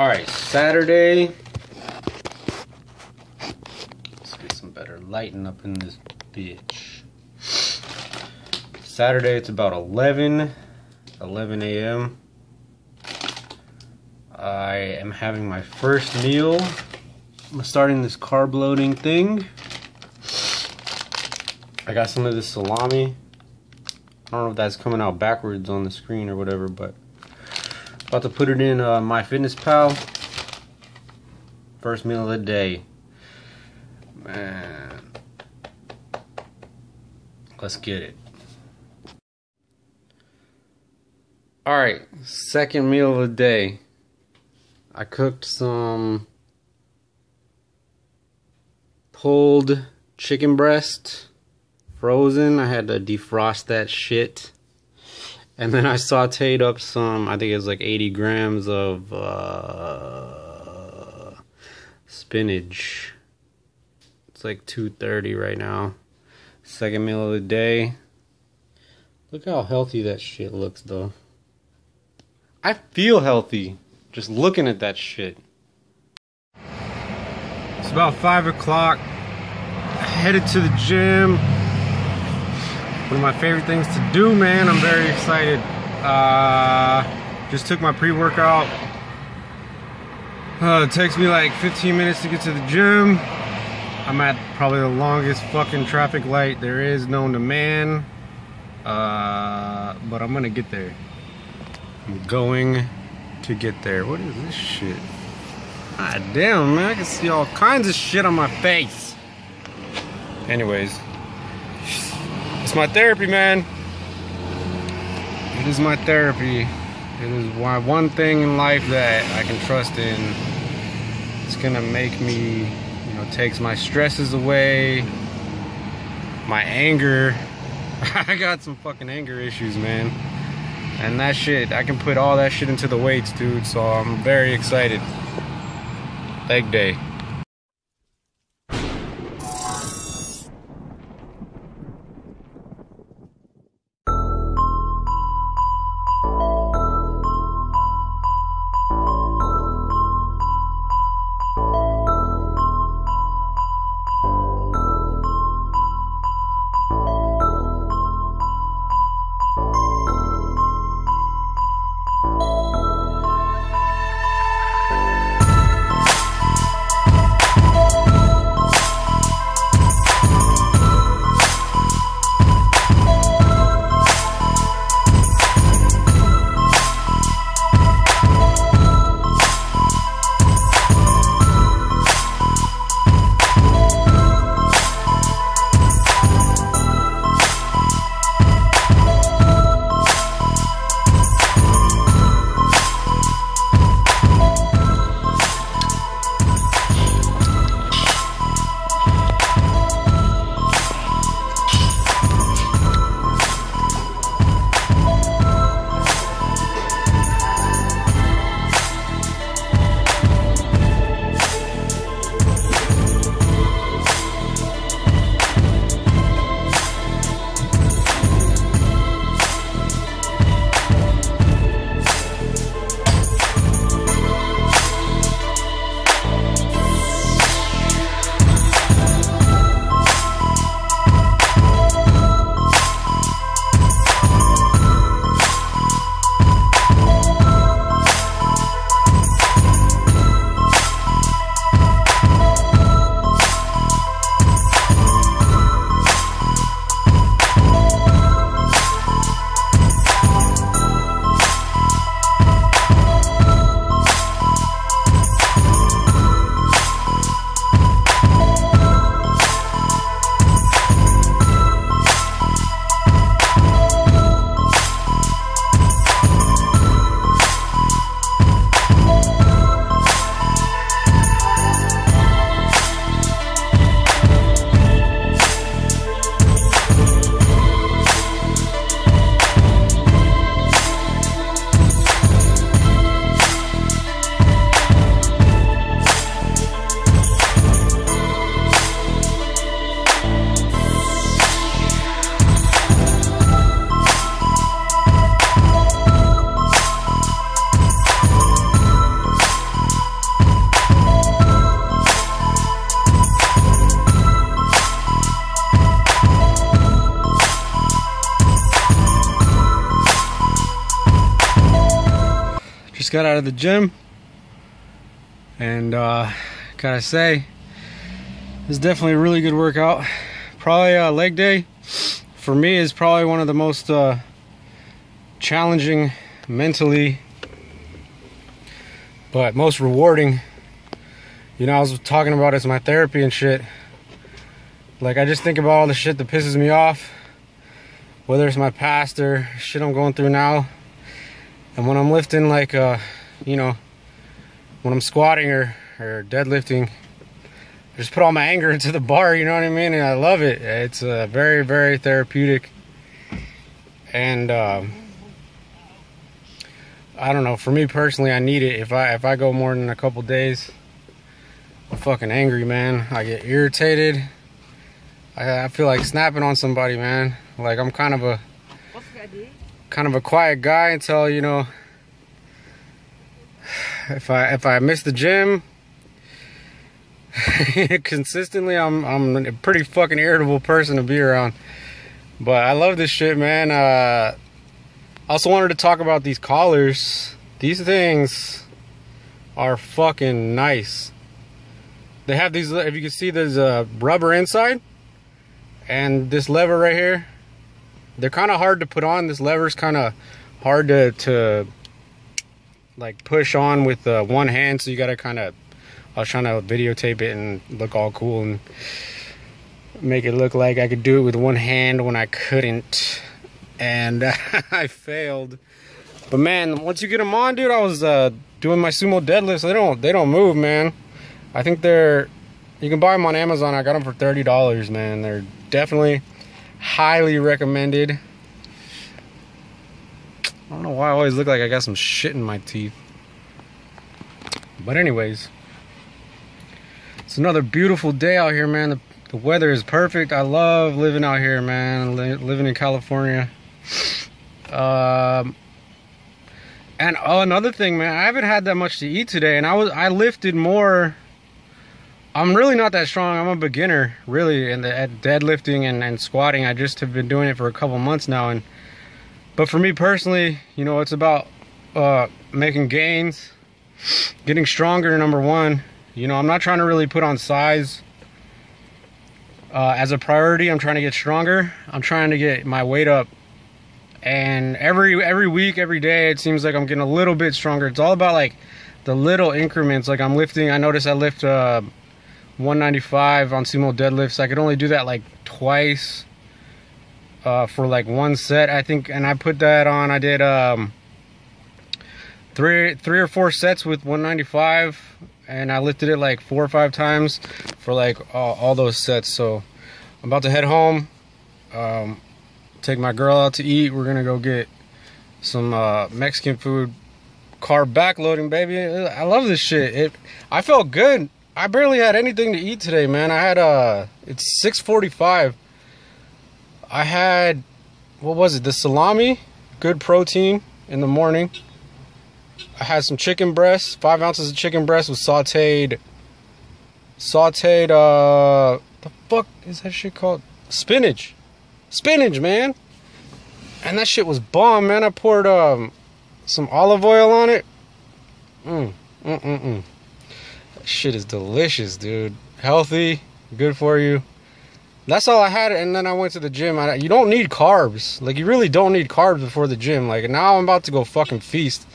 All right, Saturday. Let's get some better lighting up in this bitch. Saturday, it's about 11, 11 a.m. I am having my first meal. I'm starting this carb loading thing. I got some of this salami. I don't know if that's coming out backwards on the screen or whatever, but about to put it in uh, MyFitnessPal. First meal of the day. Man. Let's get it. Alright, second meal of the day. I cooked some pulled chicken breast frozen. I had to defrost that shit. And then I sauteed up some, I think it was like 80 grams of uh, spinach. It's like 230 right now. Second meal of the day. Look how healthy that shit looks though. I feel healthy just looking at that shit. It's about 5 o'clock. Headed to the gym one of my favorite things to do, man. I'm very excited. Uh, just took my pre-workout. Uh, it takes me like 15 minutes to get to the gym. I'm at probably the longest fucking traffic light there is known to man. Uh, but I'm gonna get there. I'm going to get there. What is this shit? God damn, man. I can see all kinds of shit on my face. Anyways, it's my therapy, man. It is my therapy. It is my one thing in life that I can trust in. It's gonna make me, you know, takes my stresses away, my anger. I got some fucking anger issues, man. And that shit, I can put all that shit into the weights, dude. So I'm very excited. Leg day. Got out of the gym. And uh, gotta say, it's definitely a really good workout. Probably uh, leg day for me is probably one of the most uh, challenging mentally, but most rewarding. You know, I was talking about it's my therapy and shit. Like, I just think about all the shit that pisses me off, whether it's my past or shit I'm going through now. And when I'm lifting, like, uh, you know, when I'm squatting or, or deadlifting, I just put all my anger into the bar, you know what I mean? And I love it. It's uh, very, very therapeutic. And, um, I don't know. For me personally, I need it. If I if I go more than a couple days, I'm fucking angry, man. I get irritated. I, I feel like snapping on somebody, man. Like I'm kind of a kind of a quiet guy until you know. If I if I miss the gym consistently, I'm I'm a pretty fucking irritable person to be around. But I love this shit, man. Uh, I also wanted to talk about these collars. These things are fucking nice. They have these, if you can see, there's a rubber inside. And this lever right here, they're kind of hard to put on. This lever's kind of hard to, to like push on with uh, one hand. So you got to kind of, I was trying to videotape it and look all cool and make it look like I could do it with one hand when I couldn't and I failed. But man, once you get them on, dude, I was uh, doing my sumo deadlifts. They don't they don't move, man. I think they're you can buy them on Amazon. I got them for thirty dollars, man. They're definitely highly recommended. I don't know why I always look like I got some shit in my teeth. But anyways, it's another beautiful day out here, man. The, the weather is perfect. I love living out here, man. living in California. Um, and oh, another thing, man, I haven't had that much to eat today, and I was I lifted more. I'm really not that strong. I'm a beginner, really, in the, at deadlifting and, and squatting. I just have been doing it for a couple months now, and but for me personally, you know, it's about uh, making gains, getting stronger. Number one, you know, I'm not trying to really put on size. Uh, as a priority, I'm trying to get stronger. I'm trying to get my weight up and every every week every day it seems like i'm getting a little bit stronger it's all about like the little increments like i'm lifting i notice i lift uh 195 on sumo deadlifts i could only do that like twice uh for like one set i think and i put that on i did um three three or four sets with 195 and i lifted it like four or five times for like all, all those sets so i'm about to head home um take my girl out to eat. We're gonna go get some uh, Mexican food. Carb backloading, baby. I love this shit. It. I felt good. I barely had anything to eat today, man. I had uh, it's 6:45. I had, what was it? The salami, good protein in the morning. I had some chicken breasts, five ounces of chicken breast with sauteed, sauteed. Uh, the fuck is that shit called? Spinach spinach, man. And that shit was bomb, man. I poured um some olive oil on it. Mm, mm, mm. That shit is delicious, dude. Healthy, good for you. That's all I had, and then I went to the gym. I, you don't need carbs. Like, you really don't need carbs before the gym. Like, now I'm about to go fucking feast.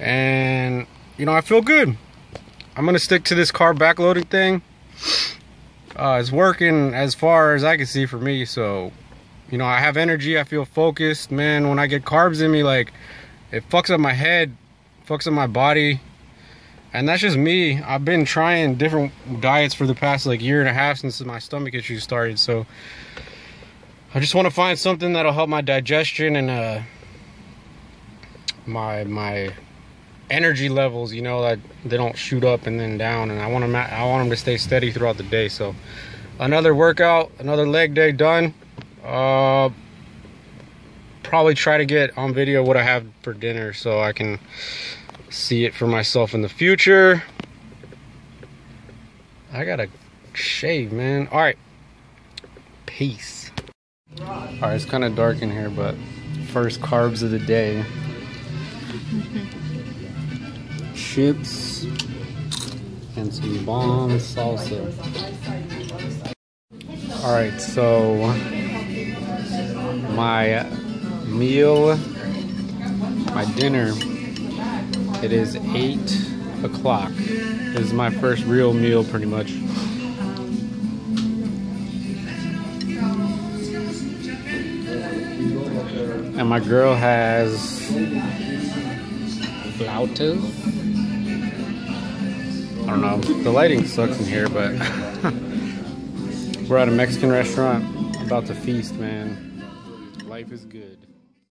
And, you know, I feel good. I'm gonna stick to this carb backloading thing uh, it's working as far as I can see for me. So, you know, I have energy. I feel focused, man. When I get carbs in me, like it fucks up my head, fucks up my body, and that's just me. I've been trying different diets for the past like year and a half since my stomach issues started. So, I just want to find something that'll help my digestion and uh, my my energy levels, you know, that they don't shoot up and then down. And I want them, I want them to stay steady throughout the day. So another workout, another leg day done. Uh, probably try to get on video what I have for dinner so I can see it for myself in the future. I gotta shave, man. All right, peace. All right, it's kind of dark in here, but first carbs of the day. chips and some bomb salsa. All right, so my meal, my dinner, it is eight o'clock. This is my first real meal, pretty much. And my girl has flautas. I don't know. The lighting sucks in here, but we're at a Mexican restaurant. About to feast, man. Life is good.